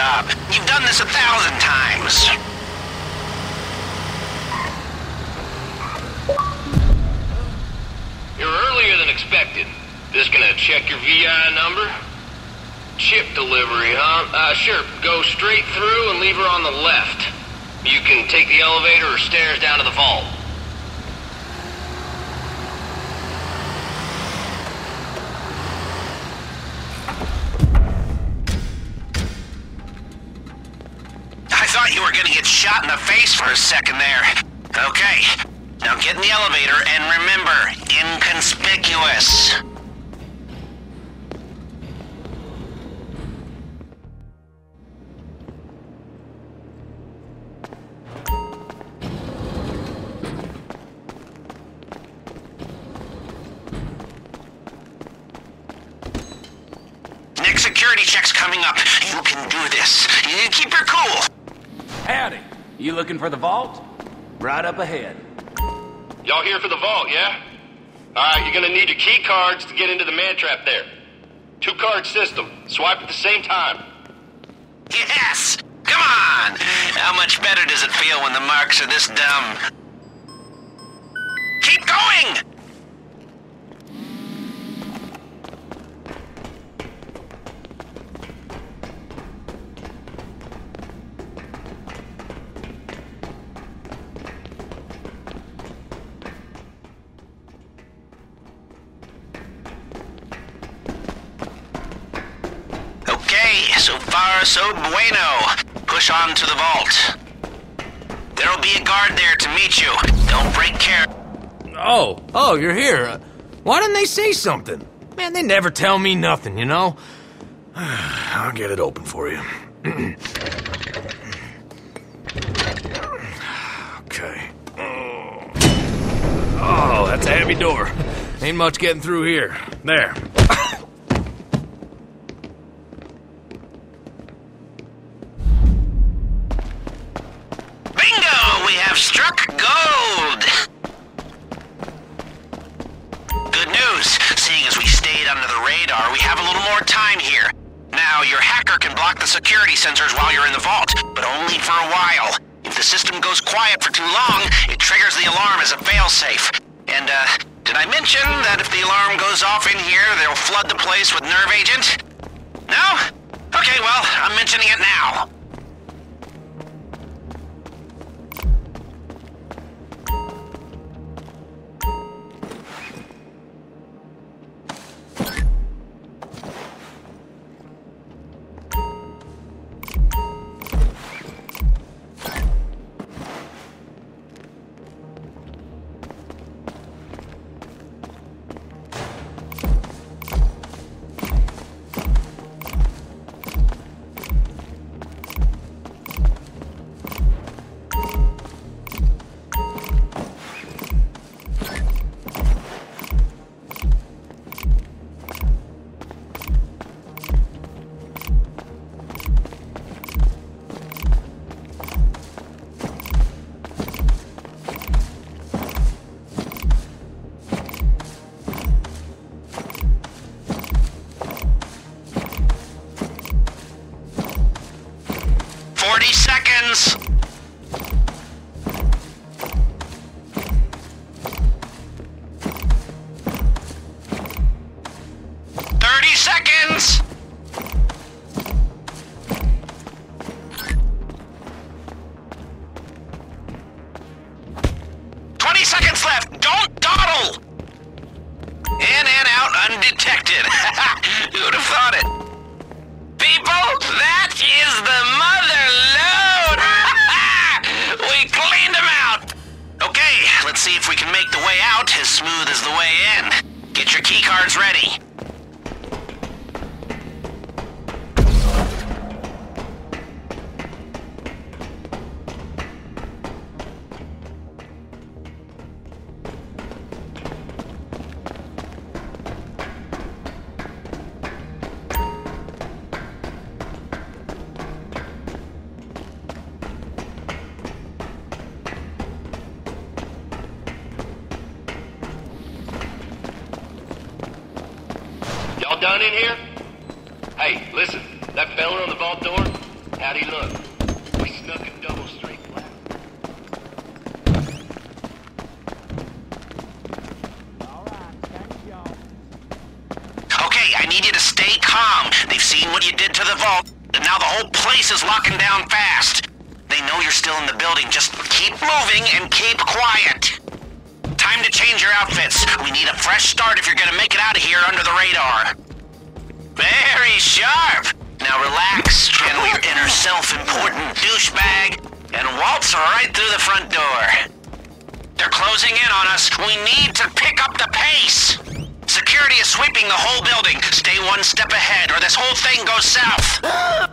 job. You've done this a thousand times. You're earlier than expected. Just gonna check your VI number? Chip delivery, huh? Uh, sure. Go straight through and leave her on the left. You can take the elevator or stairs down to the vault. You were gonna get shot in the face for a second there. Okay. Now get in the elevator and remember, inconspicuous. Next security check's coming up. You can do this. You keep your cool. Howdy. You looking for the vault? Right up ahead. Y'all here for the vault, yeah? Alright, you're gonna need your key cards to get into the man trap there. Two card system. Swipe at the same time. Yes! Come on! How much better does it feel when the marks are this dumb? Keep going! So far so bueno. Push on to the vault. There'll be a guard there to meet you. Don't break care. Oh, oh, you're here. Uh, Why didn't they say something? Man, they never tell me nothing, you know? I'll get it open for you. okay. Oh, that's a heavy door. Ain't much getting through here. There. Block the security sensors while you're in the vault, but only for a while. If the system goes quiet for too long, it triggers the alarm as a failsafe. And, uh, did I mention that if the alarm goes off in here, they'll flood the place with nerve agent? No? Okay, well, I'm mentioning it now. Seconds left. Don't dawdle. In and out undetected. Who'd have thought it? People, that is the mother load! we cleaned them out! Okay, let's see if we can make the way out as smooth as the way in. Get your key cards ready. Done in here? Hey, listen. That fella on the vault door? How'd he look? We snuck a double straight black. Okay, I need you to stay calm. They've seen what you did to the vault, and now the whole place is locking down fast. They know you're still in the building. Just keep moving and keep quiet. Time to change your outfits. We need a fresh start if you're gonna make it out of here under the radar. Very sharp. Now relax, channel your inner self-important douchebag, and waltz right through the front door. They're closing in on us. We need to pick up the pace. Security is sweeping the whole building. Stay one step ahead, or this whole thing goes south.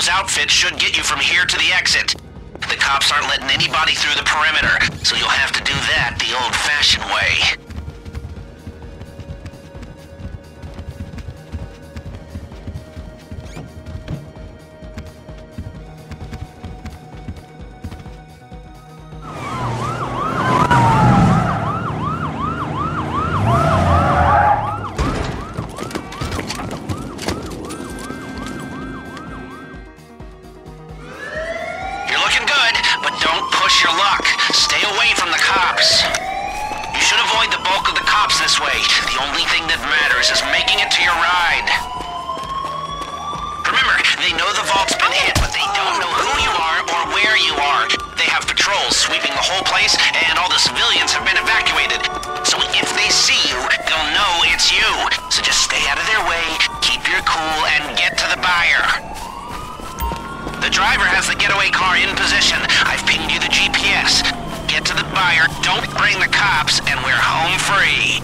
those outfits should get you from here to the exit. The cops aren't letting anybody through the perimeter, so you'll have to do that the old-fashioned way. Your luck. Stay away from the cops. You should avoid the bulk of the cops this way. The only thing that matters is making it to your ride. Remember, they know the vault's been hit, but they don't know who you are or where you are. They have patrols sweeping the whole place, and all the civilians have been evacuated. So if they see you, they'll know it's you. So just stay out of their way, keep your cool, and get to the buyer. The driver has the getaway car in position. I've pinged you the GPS. Get to the buyer, don't bring the cops, and we're home free.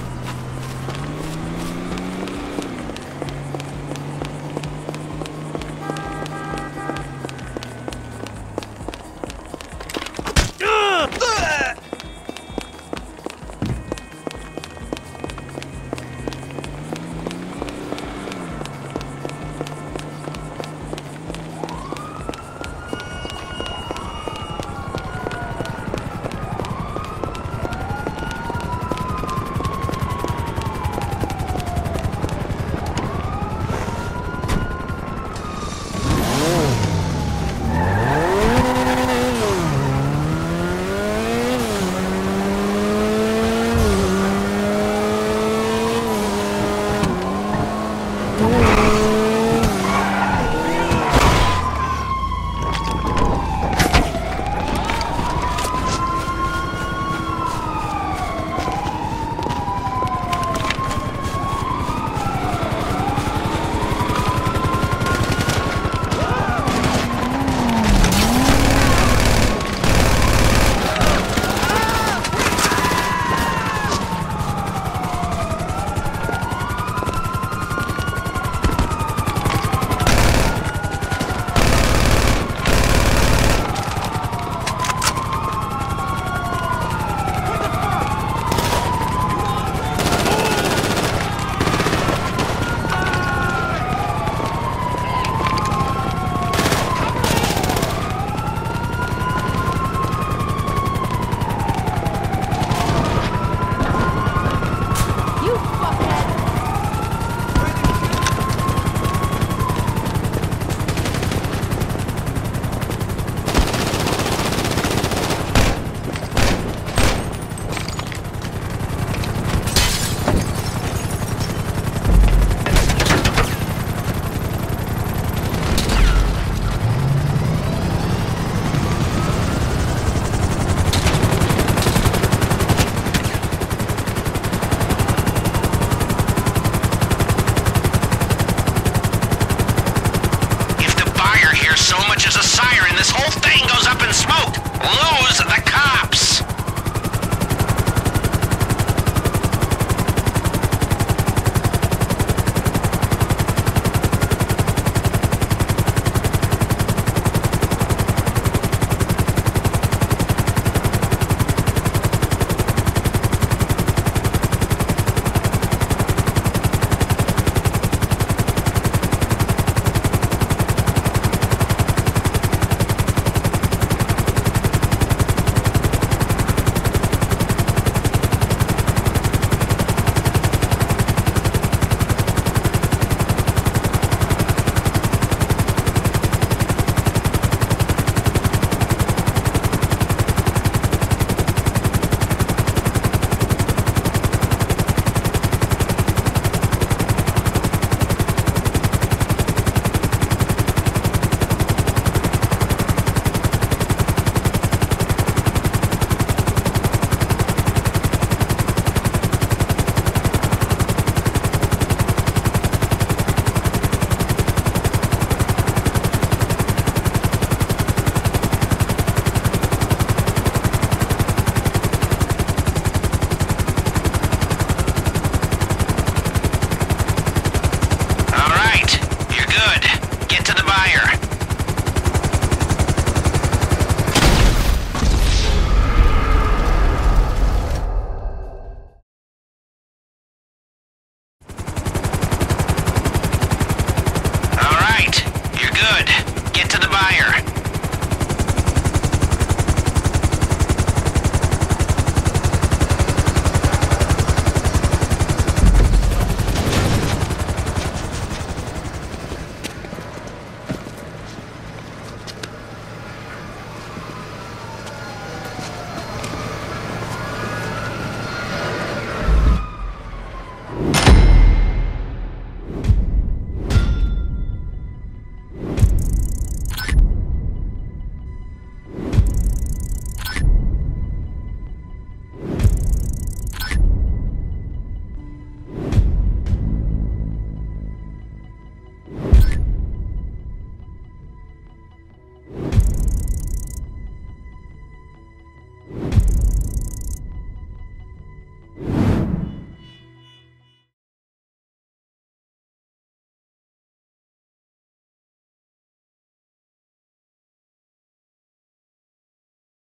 Lose